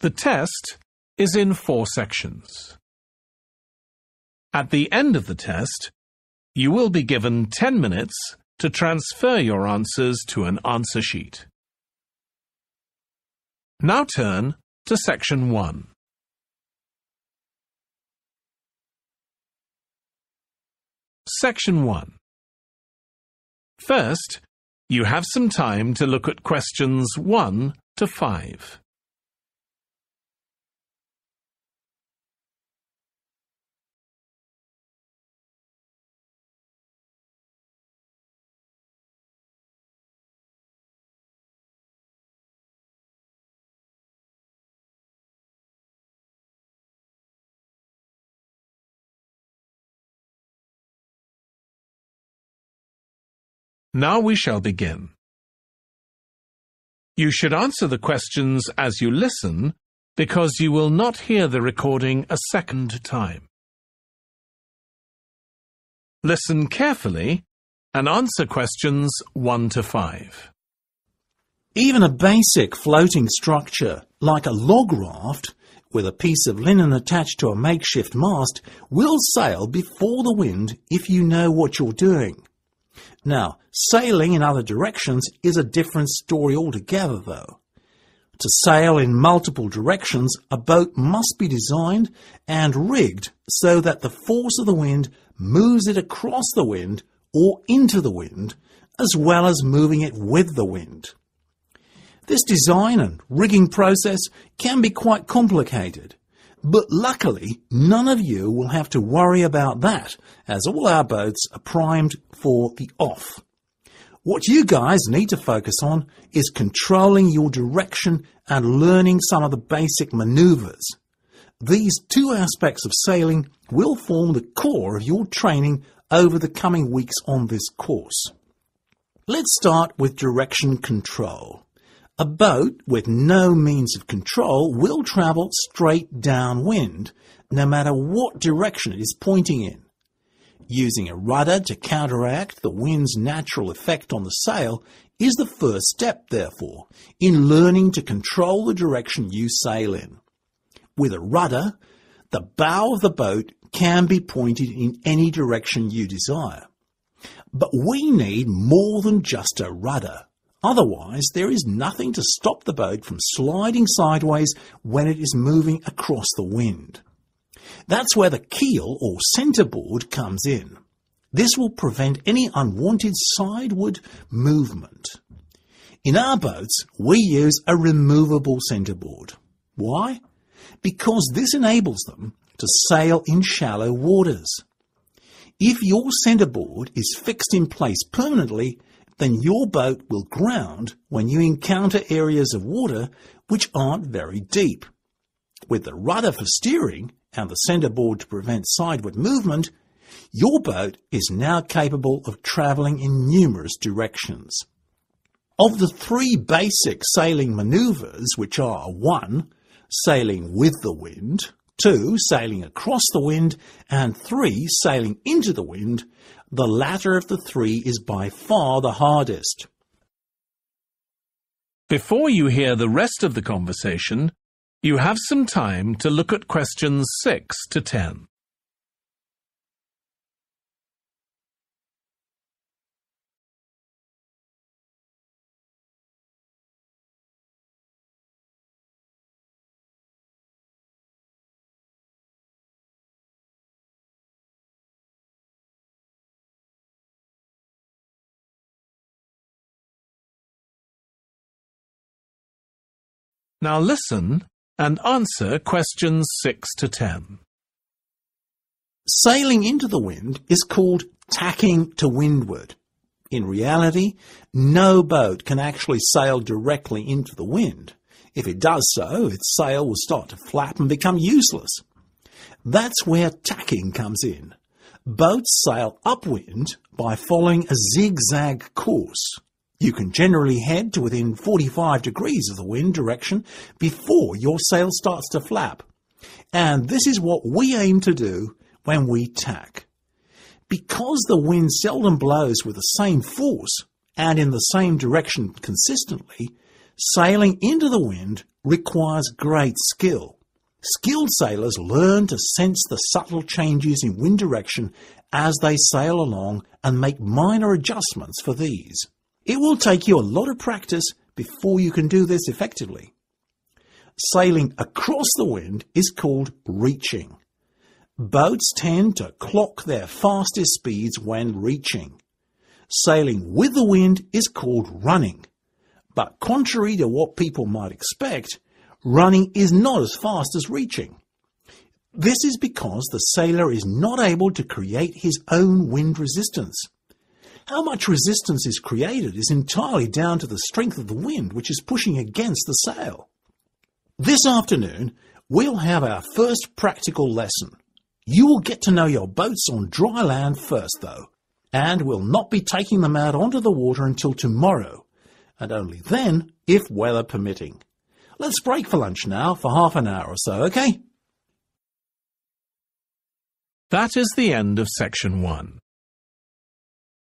The test is in four sections. At the end of the test, you will be given 10 minutes to transfer your answers to an answer sheet. Now turn to section 1. Section 1 First, you have some time to look at questions 1 to 5. Now we shall begin. You should answer the questions as you listen because you will not hear the recording a second time. Listen carefully and answer questions 1 to 5. Even a basic floating structure, like a log raft, with a piece of linen attached to a makeshift mast, will sail before the wind if you know what you're doing. Now, sailing in other directions is a different story altogether, though. To sail in multiple directions, a boat must be designed and rigged so that the force of the wind moves it across the wind or into the wind, as well as moving it with the wind. This design and rigging process can be quite complicated, but luckily, none of you will have to worry about that, as all our boats are primed for the off. What you guys need to focus on is controlling your direction and learning some of the basic maneuvers. These two aspects of sailing will form the core of your training over the coming weeks on this course. Let's start with direction control. A boat with no means of control will travel straight downwind, no matter what direction it is pointing in. Using a rudder to counteract the wind's natural effect on the sail is the first step, therefore, in learning to control the direction you sail in. With a rudder, the bow of the boat can be pointed in any direction you desire. But we need more than just a rudder. Otherwise, there is nothing to stop the boat from sliding sideways when it is moving across the wind. That's where the keel or centerboard comes in. This will prevent any unwanted sideward movement. In our boats, we use a removable centerboard. Why? Because this enables them to sail in shallow waters. If your centerboard is fixed in place permanently, then your boat will ground when you encounter areas of water which aren't very deep. With the rudder for steering and the centerboard to prevent sideward movement, your boat is now capable of travelling in numerous directions. Of the three basic sailing manoeuvres, which are 1. Sailing with the wind, 2. Sailing across the wind, and 3. Sailing into the wind, the latter of the three is by far the hardest. Before you hear the rest of the conversation, you have some time to look at questions 6 to 10. Now listen and answer questions 6 to 10. Sailing into the wind is called tacking to windward. In reality, no boat can actually sail directly into the wind. If it does so, its sail will start to flap and become useless. That's where tacking comes in. Boats sail upwind by following a zigzag course. You can generally head to within 45 degrees of the wind direction before your sail starts to flap. And this is what we aim to do when we tack. Because the wind seldom blows with the same force and in the same direction consistently, sailing into the wind requires great skill. Skilled sailors learn to sense the subtle changes in wind direction as they sail along and make minor adjustments for these. It will take you a lot of practice before you can do this effectively. Sailing across the wind is called reaching. Boats tend to clock their fastest speeds when reaching. Sailing with the wind is called running. But contrary to what people might expect, running is not as fast as reaching. This is because the sailor is not able to create his own wind resistance. How much resistance is created is entirely down to the strength of the wind which is pushing against the sail. This afternoon, we'll have our first practical lesson. You will get to know your boats on dry land first, though, and we'll not be taking them out onto the water until tomorrow, and only then if weather permitting. Let's break for lunch now for half an hour or so, okay? That is the end of section one.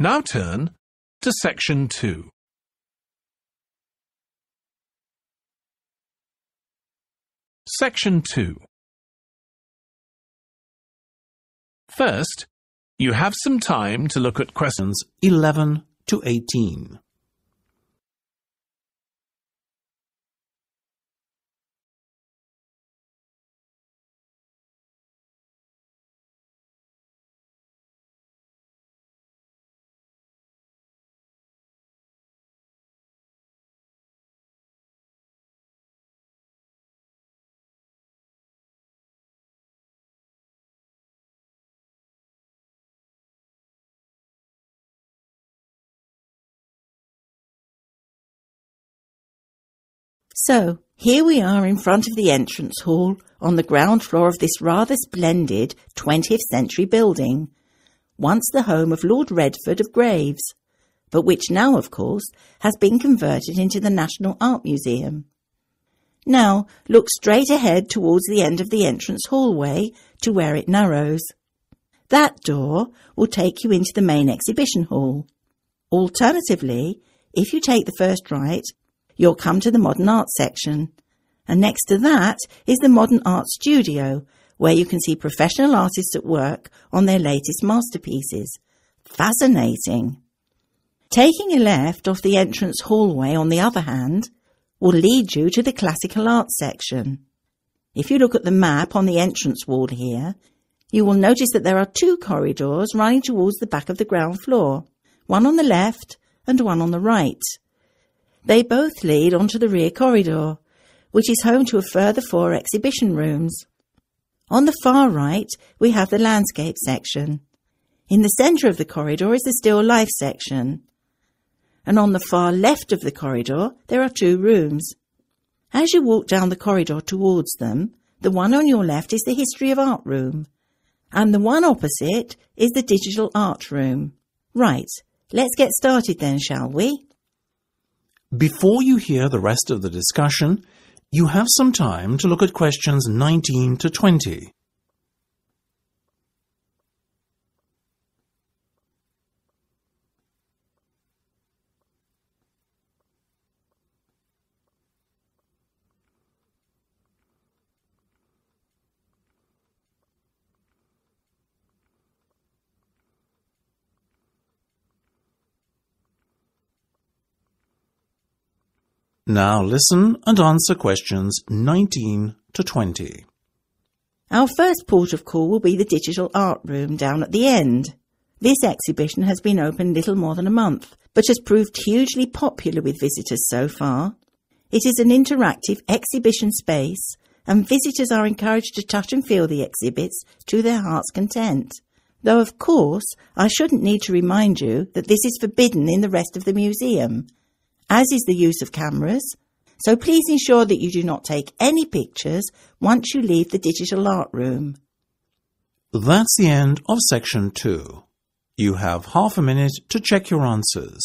Now turn to section 2. Section 2 First, you have some time to look at questions 11 to 18. So, here we are in front of the entrance hall on the ground floor of this rather splendid 20th century building, once the home of Lord Redford of Graves, but which now, of course, has been converted into the National Art Museum. Now, look straight ahead towards the end of the entrance hallway to where it narrows. That door will take you into the main exhibition hall. Alternatively, if you take the first right, you'll come to the modern art section. And next to that is the modern art studio, where you can see professional artists at work on their latest masterpieces. Fascinating. Taking a left off the entrance hallway, on the other hand, will lead you to the classical art section. If you look at the map on the entrance wall here, you will notice that there are two corridors running towards the back of the ground floor, one on the left and one on the right. They both lead onto the rear corridor, which is home to a further four exhibition rooms. On the far right, we have the landscape section. In the centre of the corridor is the still life section. And on the far left of the corridor, there are two rooms. As you walk down the corridor towards them, the one on your left is the history of art room, and the one opposite is the digital art room. Right, let's get started then, shall we? Before you hear the rest of the discussion, you have some time to look at questions 19 to 20. Now listen and answer questions 19 to 20. Our first port of call will be the digital art room down at the end. This exhibition has been open little more than a month, but has proved hugely popular with visitors so far. It is an interactive exhibition space, and visitors are encouraged to touch and feel the exhibits to their heart's content. Though, of course, I shouldn't need to remind you that this is forbidden in the rest of the museum, as is the use of cameras. So please ensure that you do not take any pictures once you leave the digital art room. That's the end of section 2. You have half a minute to check your answers.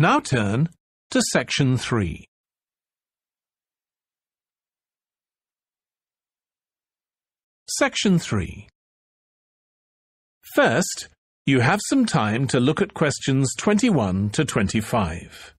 Now turn to section 3. Section 3. First, you have some time to look at questions 21 to 25.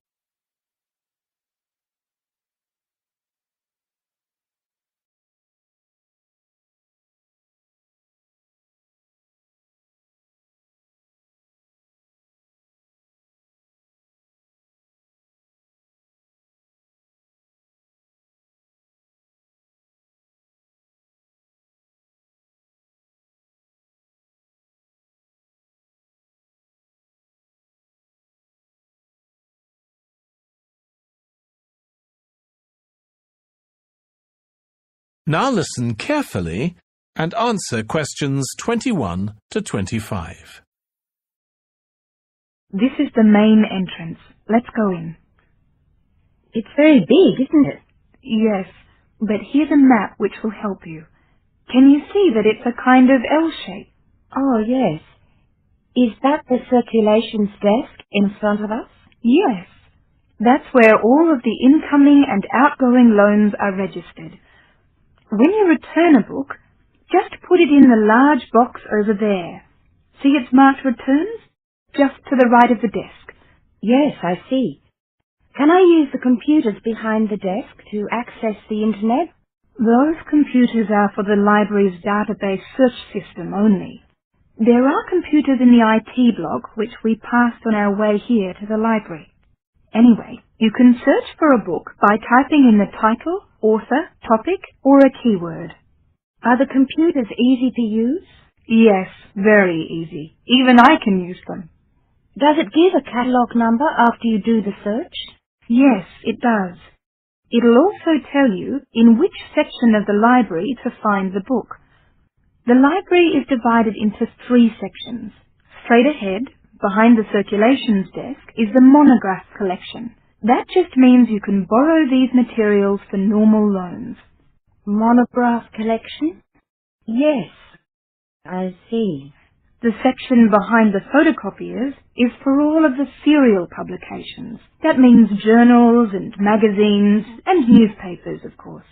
Now listen carefully and answer questions 21 to 25. This is the main entrance. Let's go in. It's very big, isn't it? Yes, but here's a map which will help you. Can you see that it's a kind of L shape? Oh, yes. Is that the circulations desk in front of us? Yes. That's where all of the incoming and outgoing loans are registered. When you return a book, just put it in the large box over there. See it's marked returns? Just to the right of the desk. Yes, I see. Can I use the computers behind the desk to access the internet? Those computers are for the library's database search system only. There are computers in the IT block which we passed on our way here to the library. Anyway, you can search for a book by typing in the title author, topic, or a keyword. Are the computers easy to use? Yes, very easy. Even I can use them. Does it give a catalogue number after you do the search? Yes, it does. It'll also tell you in which section of the library to find the book. The library is divided into three sections. Straight ahead, behind the circulations desk, is the monograph collection. That just means you can borrow these materials for normal loans. Monograph collection? Yes, I see. The section behind the photocopiers is for all of the serial publications. That means journals and magazines and newspapers, of course.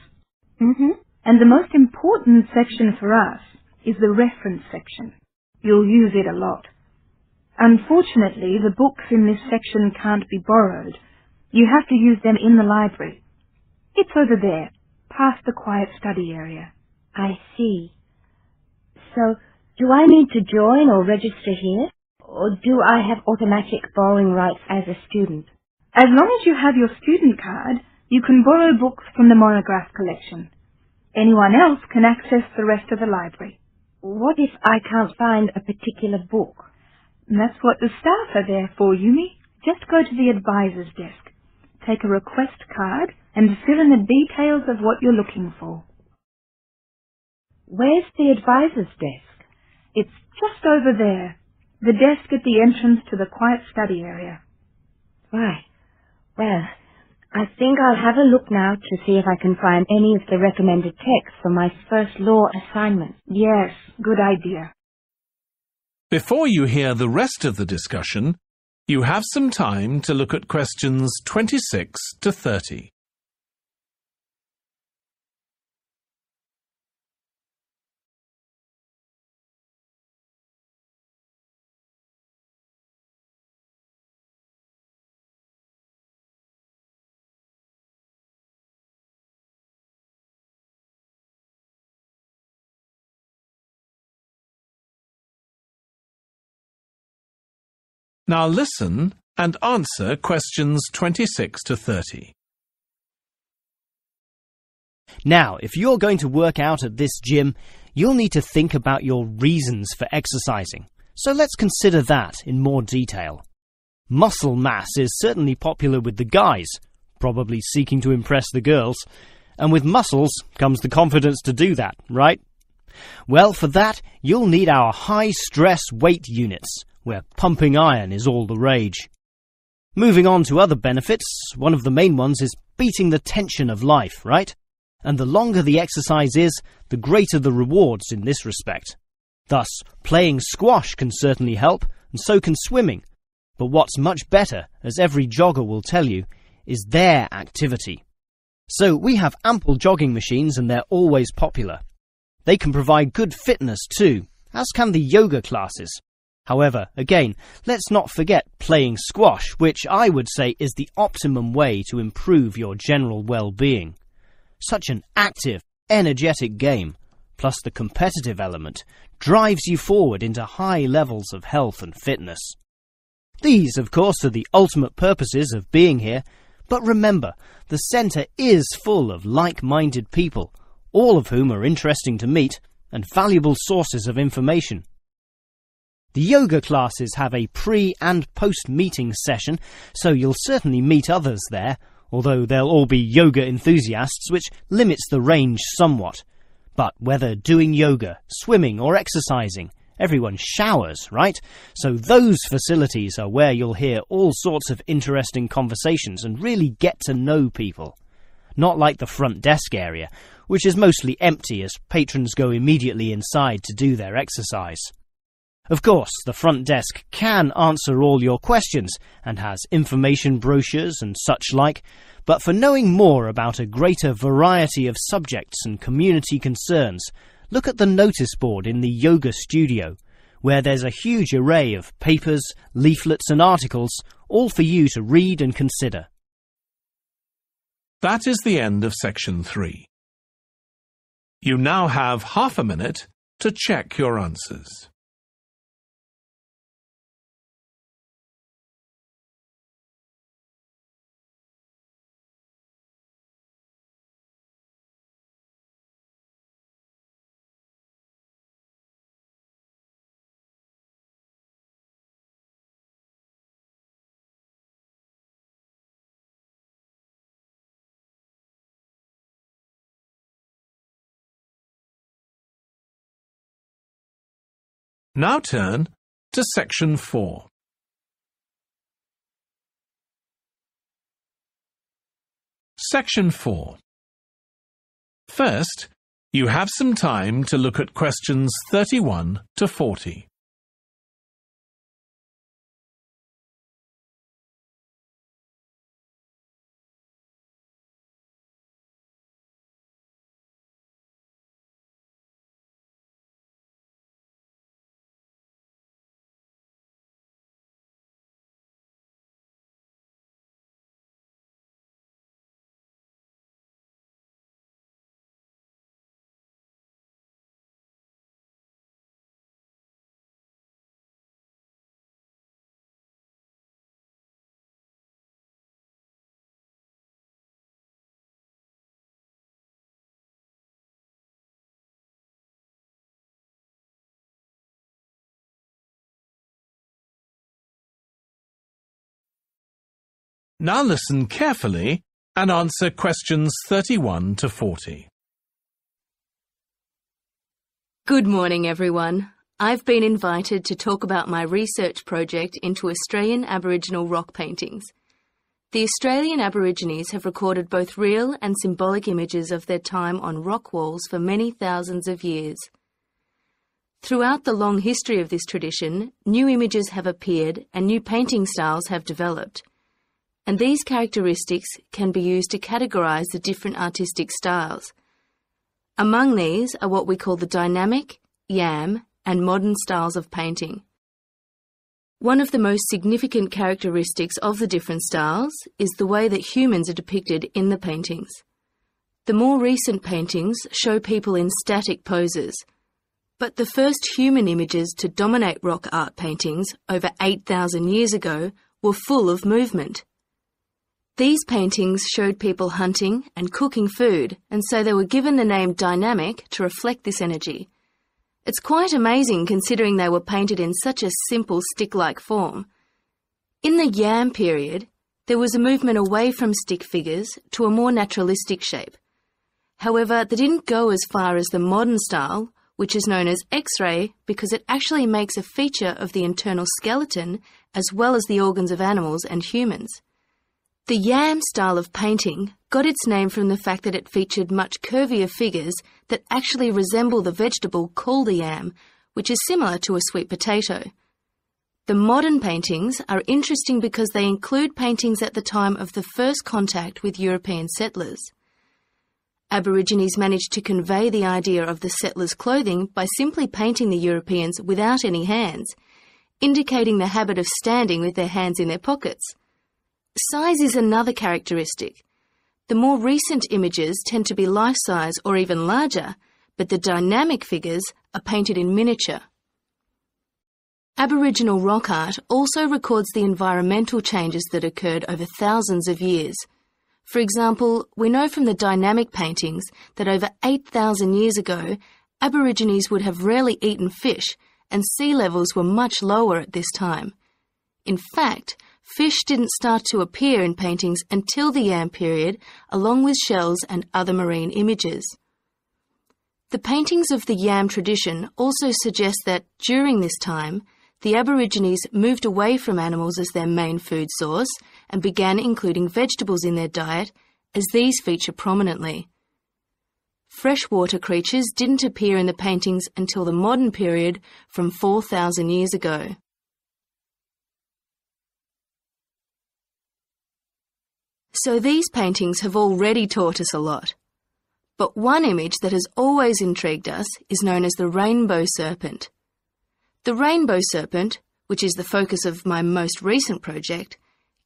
Mm-hmm. And the most important section for us is the reference section. You'll use it a lot. Unfortunately, the books in this section can't be borrowed, you have to use them in the library. It's over there, past the quiet study area. I see. So, do I need to join or register here? Or do I have automatic borrowing rights as a student? As long as you have your student card, you can borrow books from the monograph collection. Anyone else can access the rest of the library. What if I can't find a particular book? that's what the staff are there for, Yumi. Just go to the advisor's desk take a request card and fill in the details of what you're looking for. Where's the advisor's desk? It's just over there, the desk at the entrance to the quiet study area. Right. Well, I think I'll have a look now to see if I can find any of the recommended texts for my first law assignment. Yes, good idea. Before you hear the rest of the discussion, you have some time to look at questions 26 to 30. Now listen and answer questions 26 to 30. Now, if you're going to work out at this gym, you'll need to think about your reasons for exercising. So let's consider that in more detail. Muscle mass is certainly popular with the guys, probably seeking to impress the girls. And with muscles comes the confidence to do that, right? Well, for that, you'll need our high stress weight units, where pumping iron is all the rage. Moving on to other benefits, one of the main ones is beating the tension of life, right? And the longer the exercise is, the greater the rewards in this respect. Thus, playing squash can certainly help, and so can swimming. But what's much better, as every jogger will tell you, is their activity. So we have ample jogging machines and they're always popular. They can provide good fitness too, as can the yoga classes. However, again, let's not forget playing squash, which I would say is the optimum way to improve your general well-being. Such an active, energetic game, plus the competitive element, drives you forward into high levels of health and fitness. These, of course, are the ultimate purposes of being here, but remember, the centre is full of like-minded people, all of whom are interesting to meet and valuable sources of information. The yoga classes have a pre and post meeting session, so you'll certainly meet others there, although they'll all be yoga enthusiasts, which limits the range somewhat. But whether doing yoga, swimming, or exercising, everyone showers, right? So those facilities are where you'll hear all sorts of interesting conversations and really get to know people. Not like the front desk area, which is mostly empty as patrons go immediately inside to do their exercise. Of course, the front desk can answer all your questions and has information brochures and such like, but for knowing more about a greater variety of subjects and community concerns, look at the notice board in the yoga studio, where there's a huge array of papers, leaflets and articles, all for you to read and consider. That is the end of section 3. You now have half a minute to check your answers. Now turn to section 4. Section 4. First, you have some time to look at questions 31 to 40. Now listen carefully and answer questions 31 to 40. Good morning, everyone. I've been invited to talk about my research project into Australian Aboriginal rock paintings. The Australian Aborigines have recorded both real and symbolic images of their time on rock walls for many thousands of years. Throughout the long history of this tradition, new images have appeared and new painting styles have developed and these characteristics can be used to categorize the different artistic styles. Among these are what we call the dynamic, yam, and modern styles of painting. One of the most significant characteristics of the different styles is the way that humans are depicted in the paintings. The more recent paintings show people in static poses, but the first human images to dominate rock art paintings over 8,000 years ago were full of movement. These paintings showed people hunting and cooking food, and so they were given the name dynamic to reflect this energy. It's quite amazing considering they were painted in such a simple stick-like form. In the Yam period, there was a movement away from stick figures to a more naturalistic shape. However, they didn't go as far as the modern style, which is known as X-ray because it actually makes a feature of the internal skeleton as well as the organs of animals and humans. The yam style of painting got its name from the fact that it featured much curvier figures that actually resemble the vegetable called a yam, which is similar to a sweet potato. The modern paintings are interesting because they include paintings at the time of the first contact with European settlers. Aborigines managed to convey the idea of the settlers' clothing by simply painting the Europeans without any hands, indicating the habit of standing with their hands in their pockets. Size is another characteristic. The more recent images tend to be life-size or even larger, but the dynamic figures are painted in miniature. Aboriginal rock art also records the environmental changes that occurred over thousands of years. For example, we know from the dynamic paintings that over 8,000 years ago, Aborigines would have rarely eaten fish and sea levels were much lower at this time. In fact, fish didn't start to appear in paintings until the Yam period, along with shells and other marine images. The paintings of the Yam tradition also suggest that during this time, the Aborigines moved away from animals as their main food source and began including vegetables in their diet, as these feature prominently. Freshwater creatures didn't appear in the paintings until the modern period from 4,000 years ago. So these paintings have already taught us a lot. But one image that has always intrigued us is known as the rainbow serpent. The rainbow serpent, which is the focus of my most recent project,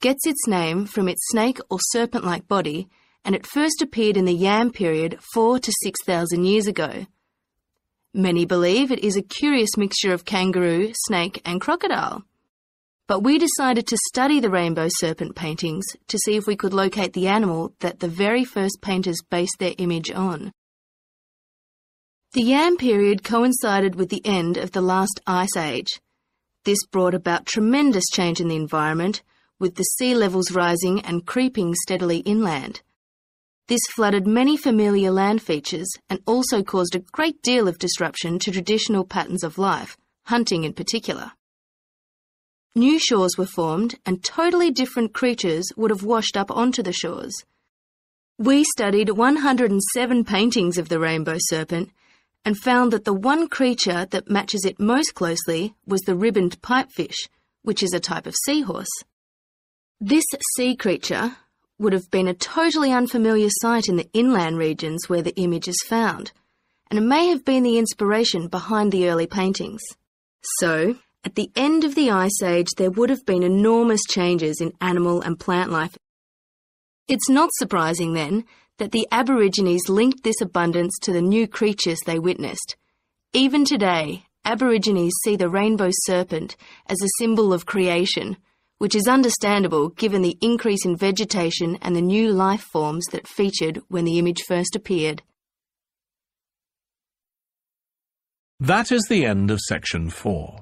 gets its name from its snake or serpent-like body and it first appeared in the Yam period four to six thousand years ago. Many believe it is a curious mixture of kangaroo, snake and crocodile. But we decided to study the rainbow serpent paintings to see if we could locate the animal that the very first painters based their image on. The Yam period coincided with the end of the last ice age. This brought about tremendous change in the environment, with the sea levels rising and creeping steadily inland. This flooded many familiar land features and also caused a great deal of disruption to traditional patterns of life, hunting in particular. New shores were formed and totally different creatures would have washed up onto the shores. We studied 107 paintings of the rainbow serpent and found that the one creature that matches it most closely was the ribboned pipefish, which is a type of seahorse. This sea creature would have been a totally unfamiliar sight in the inland regions where the image is found, and it may have been the inspiration behind the early paintings. So, at the end of the Ice Age, there would have been enormous changes in animal and plant life. It's not surprising, then, that the Aborigines linked this abundance to the new creatures they witnessed. Even today, Aborigines see the rainbow serpent as a symbol of creation, which is understandable given the increase in vegetation and the new life forms that featured when the image first appeared. That is the end of section 4.